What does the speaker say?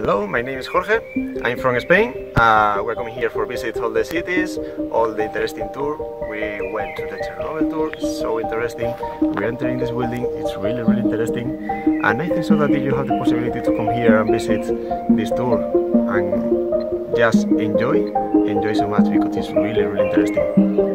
Hello, my name is Jorge. I'm from Spain. Uh, we're coming here for visit all the cities, all the interesting tour. We went to the Chernobyl tour, so interesting. We're entering this building, it's really, really interesting. And I think so that if you have the possibility to come here and visit this tour and just enjoy, enjoy so much because it's really, really interesting.